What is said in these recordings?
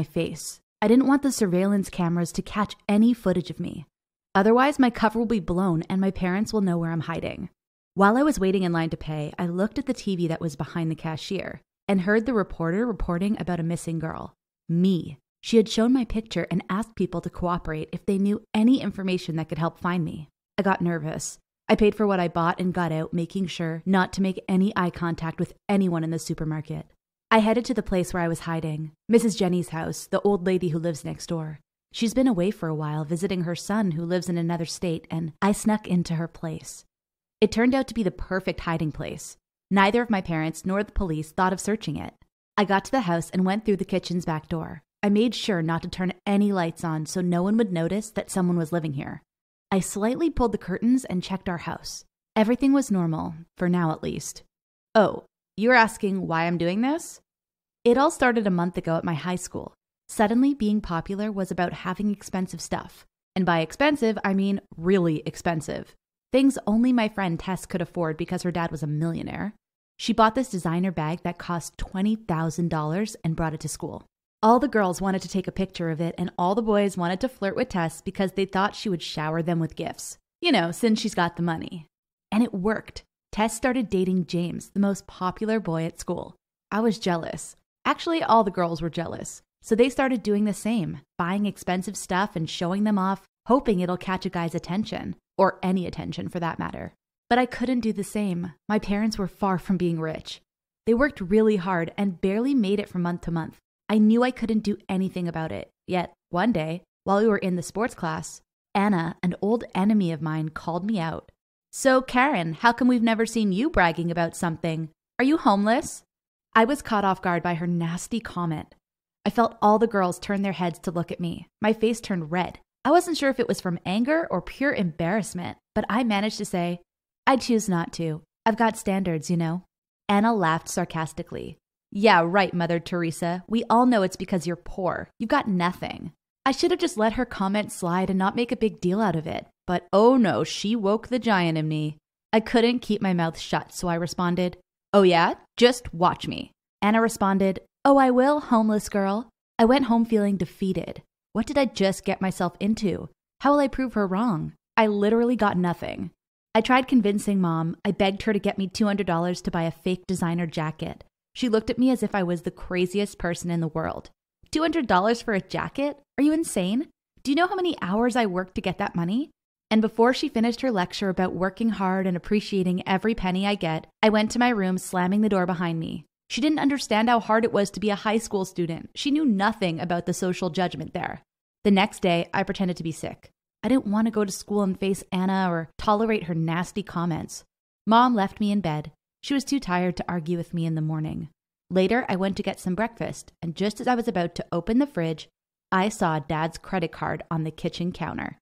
my face. I didn't want the surveillance cameras to catch any footage of me. Otherwise, my cover will be blown and my parents will know where I'm hiding. While I was waiting in line to pay, I looked at the TV that was behind the cashier and heard the reporter reporting about a missing girl. Me. She had shown my picture and asked people to cooperate if they knew any information that could help find me. I got nervous. I paid for what I bought and got out, making sure not to make any eye contact with anyone in the supermarket. I headed to the place where I was hiding, Mrs. Jenny's house, the old lady who lives next door. She's been away for a while visiting her son who lives in another state, and I snuck into her place. It turned out to be the perfect hiding place. Neither of my parents nor the police thought of searching it. I got to the house and went through the kitchen's back door. I made sure not to turn any lights on so no one would notice that someone was living here. I slightly pulled the curtains and checked our house. Everything was normal, for now at least. Oh, you're asking why I'm doing this? It all started a month ago at my high school. Suddenly, being popular was about having expensive stuff. And by expensive, I mean really expensive. Things only my friend Tess could afford because her dad was a millionaire. She bought this designer bag that cost $20,000 and brought it to school. All the girls wanted to take a picture of it, and all the boys wanted to flirt with Tess because they thought she would shower them with gifts. You know, since she's got the money. And it worked. Tess started dating James, the most popular boy at school. I was jealous. Actually, all the girls were jealous. So they started doing the same, buying expensive stuff and showing them off, hoping it'll catch a guy's attention, or any attention for that matter. But I couldn't do the same. My parents were far from being rich. They worked really hard and barely made it from month to month. I knew I couldn't do anything about it. Yet, one day, while we were in the sports class, Anna, an old enemy of mine, called me out. So, Karen, how come we've never seen you bragging about something? Are you homeless? I was caught off guard by her nasty comment. I felt all the girls turn their heads to look at me. My face turned red. I wasn't sure if it was from anger or pure embarrassment, but I managed to say, I choose not to. I've got standards, you know. Anna laughed sarcastically. Yeah, right, Mother Teresa. We all know it's because you're poor. You've got nothing. I should have just let her comment slide and not make a big deal out of it. But oh no, she woke the giant in me. I couldn't keep my mouth shut, so I responded, Oh yeah? Just watch me. Anna responded, Oh, I will, homeless girl. I went home feeling defeated. What did I just get myself into? How will I prove her wrong? I literally got nothing. I tried convincing mom. I begged her to get me $200 to buy a fake designer jacket. She looked at me as if I was the craziest person in the world. $200 for a jacket? Are you insane? Do you know how many hours I worked to get that money? And before she finished her lecture about working hard and appreciating every penny I get, I went to my room, slamming the door behind me. She didn't understand how hard it was to be a high school student. She knew nothing about the social judgment there. The next day, I pretended to be sick. I didn't want to go to school and face Anna or tolerate her nasty comments. Mom left me in bed, she was too tired to argue with me in the morning. Later, I went to get some breakfast, and just as I was about to open the fridge, I saw Dad's credit card on the kitchen counter.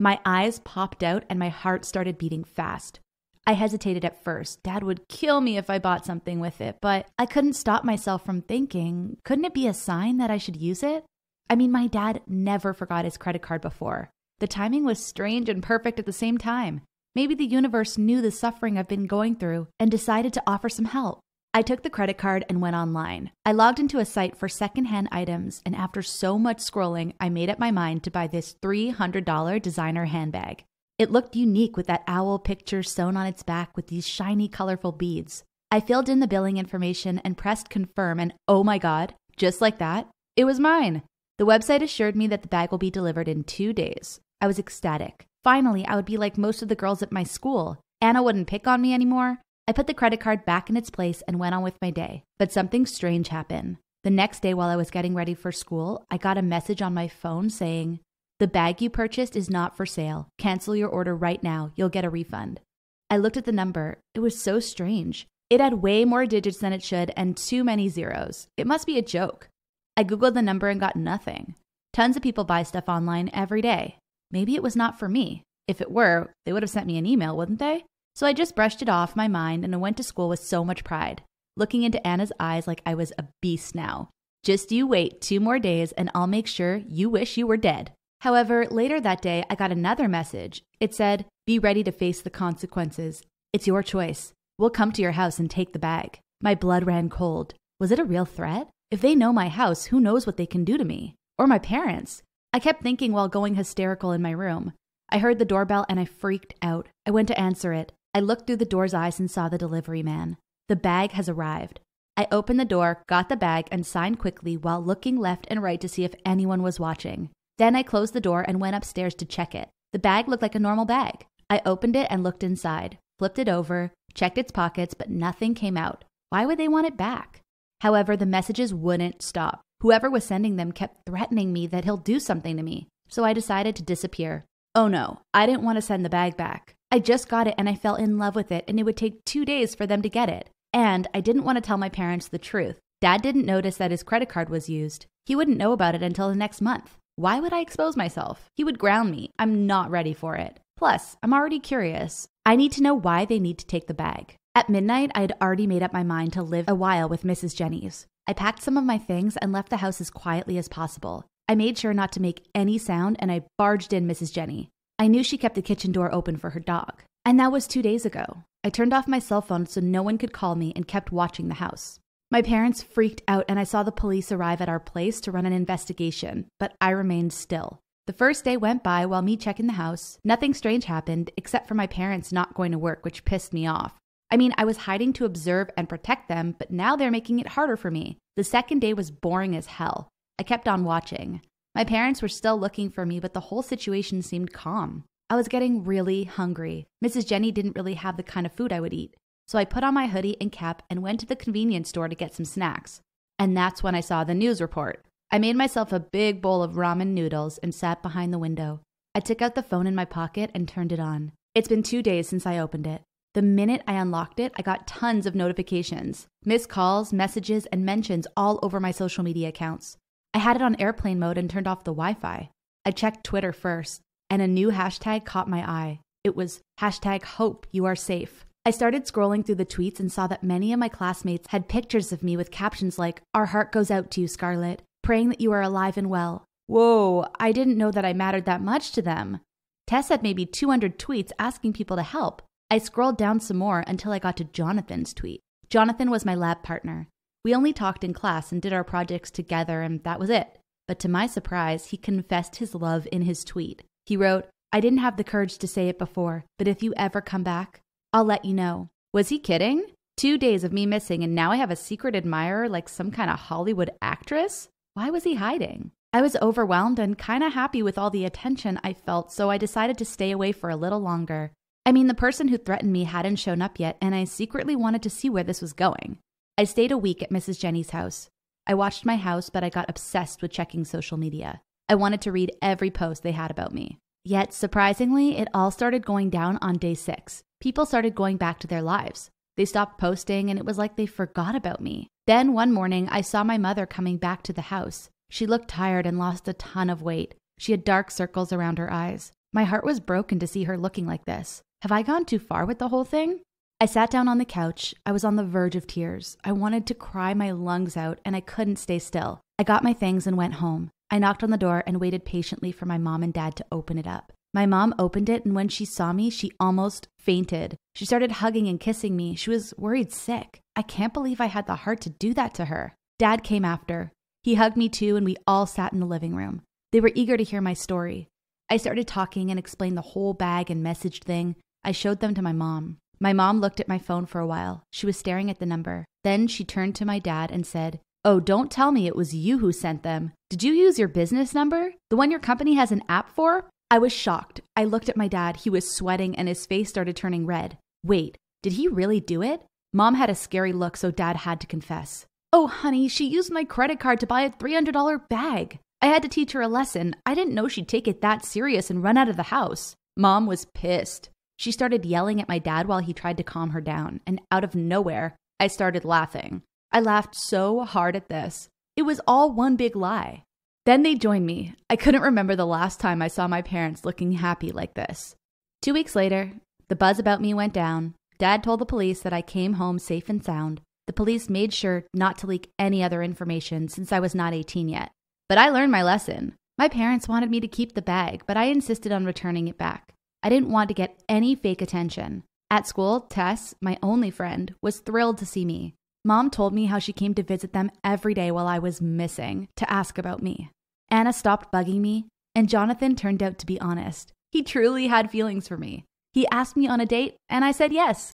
My eyes popped out and my heart started beating fast. I hesitated at first. Dad would kill me if I bought something with it, but I couldn't stop myself from thinking, couldn't it be a sign that I should use it? I mean, my dad never forgot his credit card before. The timing was strange and perfect at the same time. Maybe the universe knew the suffering I've been going through and decided to offer some help. I took the credit card and went online. I logged into a site for secondhand items, and after so much scrolling, I made up my mind to buy this $300 designer handbag. It looked unique with that owl picture sewn on its back with these shiny, colorful beads. I filled in the billing information and pressed confirm, and oh my god, just like that, it was mine. The website assured me that the bag will be delivered in two days. I was ecstatic. Finally, I would be like most of the girls at my school. Anna wouldn't pick on me anymore. I put the credit card back in its place and went on with my day. But something strange happened. The next day, while I was getting ready for school, I got a message on my phone saying, The bag you purchased is not for sale. Cancel your order right now. You'll get a refund. I looked at the number. It was so strange. It had way more digits than it should and too many zeros. It must be a joke. I Googled the number and got nothing. Tons of people buy stuff online every day. Maybe it was not for me. If it were, they would have sent me an email, wouldn't they? So I just brushed it off my mind and I went to school with so much pride, looking into Anna's eyes like I was a beast now. Just you wait two more days and I'll make sure you wish you were dead. However, later that day, I got another message. It said, Be ready to face the consequences. It's your choice. We'll come to your house and take the bag. My blood ran cold. Was it a real threat? If they know my house, who knows what they can do to me? Or my parents? I kept thinking while going hysterical in my room. I heard the doorbell and I freaked out. I went to answer it. I looked through the door's eyes and saw the delivery man. The bag has arrived. I opened the door, got the bag, and signed quickly while looking left and right to see if anyone was watching. Then I closed the door and went upstairs to check it. The bag looked like a normal bag. I opened it and looked inside, flipped it over, checked its pockets, but nothing came out. Why would they want it back? However, the messages wouldn't stop. Whoever was sending them kept threatening me that he'll do something to me. So I decided to disappear. Oh no, I didn't want to send the bag back. I just got it and I fell in love with it, and it would take two days for them to get it. And I didn't want to tell my parents the truth. Dad didn't notice that his credit card was used. He wouldn't know about it until the next month. Why would I expose myself? He would ground me. I'm not ready for it. Plus, I'm already curious. I need to know why they need to take the bag. At midnight, I had already made up my mind to live a while with Mrs. Jennings. I packed some of my things and left the house as quietly as possible. I made sure not to make any sound and I barged in Mrs. Jenny. I knew she kept the kitchen door open for her dog. And that was two days ago. I turned off my cell phone so no one could call me and kept watching the house. My parents freaked out and I saw the police arrive at our place to run an investigation, but I remained still. The first day went by while me checking the house. Nothing strange happened except for my parents not going to work, which pissed me off. I mean, I was hiding to observe and protect them, but now they're making it harder for me. The second day was boring as hell. I kept on watching. My parents were still looking for me, but the whole situation seemed calm. I was getting really hungry. Mrs. Jenny didn't really have the kind of food I would eat. So I put on my hoodie and cap and went to the convenience store to get some snacks. And that's when I saw the news report. I made myself a big bowl of ramen noodles and sat behind the window. I took out the phone in my pocket and turned it on. It's been two days since I opened it. The minute I unlocked it, I got tons of notifications, missed calls, messages, and mentions all over my social media accounts. I had it on airplane mode and turned off the Wi Fi. I checked Twitter first, and a new hashtag caught my eye. It was hashtag hope you are safe. I started scrolling through the tweets and saw that many of my classmates had pictures of me with captions like, Our heart goes out to you, Scarlett, praying that you are alive and well. Whoa, I didn't know that I mattered that much to them. Tess had maybe 200 tweets asking people to help. I scrolled down some more until I got to Jonathan's tweet. Jonathan was my lab partner. We only talked in class and did our projects together, and that was it. But to my surprise, he confessed his love in his tweet. He wrote, I didn't have the courage to say it before, but if you ever come back, I'll let you know. Was he kidding? Two days of me missing, and now I have a secret admirer like some kind of Hollywood actress? Why was he hiding? I was overwhelmed and kind of happy with all the attention I felt, so I decided to stay away for a little longer. I mean, the person who threatened me hadn't shown up yet, and I secretly wanted to see where this was going. I stayed a week at Mrs. Jenny's house. I watched my house, but I got obsessed with checking social media. I wanted to read every post they had about me. Yet, surprisingly, it all started going down on day six. People started going back to their lives. They stopped posting, and it was like they forgot about me. Then, one morning, I saw my mother coming back to the house. She looked tired and lost a ton of weight. She had dark circles around her eyes. My heart was broken to see her looking like this. Have I gone too far with the whole thing? I sat down on the couch. I was on the verge of tears. I wanted to cry my lungs out, and I couldn't stay still. I got my things and went home. I knocked on the door and waited patiently for my mom and dad to open it up. My mom opened it, and when she saw me, she almost fainted. She started hugging and kissing me. She was worried sick. I can't believe I had the heart to do that to her. Dad came after. He hugged me too, and we all sat in the living room. They were eager to hear my story. I started talking and explained the whole bag and message thing. I showed them to my mom. My mom looked at my phone for a while. She was staring at the number. Then she turned to my dad and said, Oh, don't tell me it was you who sent them. Did you use your business number? The one your company has an app for? I was shocked. I looked at my dad. He was sweating and his face started turning red. Wait, did he really do it? Mom had a scary look, so dad had to confess. Oh, honey, she used my credit card to buy a $300 bag. I had to teach her a lesson. I didn't know she'd take it that serious and run out of the house. Mom was pissed. She started yelling at my dad while he tried to calm her down, and out of nowhere, I started laughing. I laughed so hard at this. It was all one big lie. Then they joined me. I couldn't remember the last time I saw my parents looking happy like this. Two weeks later, the buzz about me went down. Dad told the police that I came home safe and sound. The police made sure not to leak any other information since I was not 18 yet. But I learned my lesson. My parents wanted me to keep the bag, but I insisted on returning it back. I didn't want to get any fake attention. At school, Tess, my only friend, was thrilled to see me. Mom told me how she came to visit them every day while I was missing to ask about me. Anna stopped bugging me, and Jonathan turned out to be honest. He truly had feelings for me. He asked me on a date, and I said yes.